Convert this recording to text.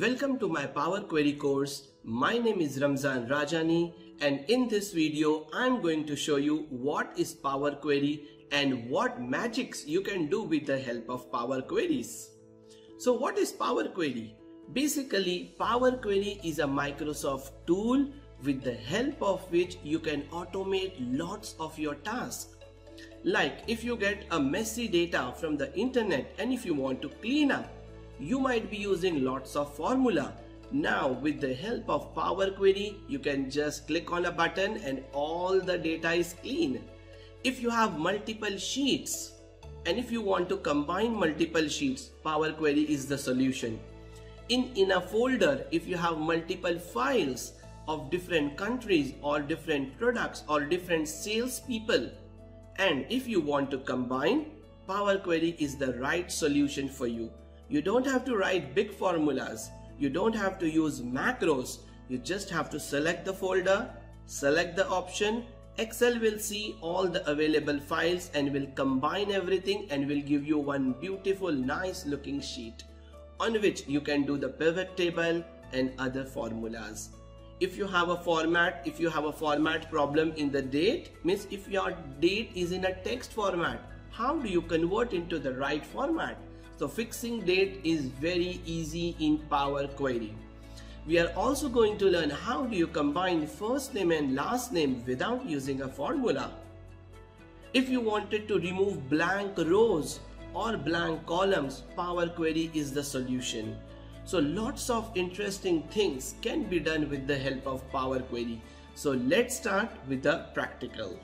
Welcome to my Power Query course. My name is Ramzan Rajani and in this video I'm going to show you what is Power Query and what magics you can do with the help of Power Queries. So what is Power Query? Basically Power Query is a Microsoft tool with the help of which you can automate lots of your tasks. Like if you get a messy data from the internet and if you want to clean up, you might be using lots of formula. Now with the help of Power Query, you can just click on a button and all the data is clean. If you have multiple sheets and if you want to combine multiple sheets, Power Query is the solution. In, in a folder, if you have multiple files of different countries or different products or different salespeople, and if you want to combine, Power Query is the right solution for you. You don't have to write big formulas. You don't have to use macros. You just have to select the folder, select the option. Excel will see all the available files and will combine everything and will give you one beautiful nice looking sheet on which you can do the pivot table and other formulas if you have a format if you have a format problem in the date means if your date is in a text format how do you convert into the right format so fixing date is very easy in power query we are also going to learn how do you combine first name and last name without using a formula if you wanted to remove blank rows or blank columns power query is the solution so lots of interesting things can be done with the help of Power Query. So let's start with the practical.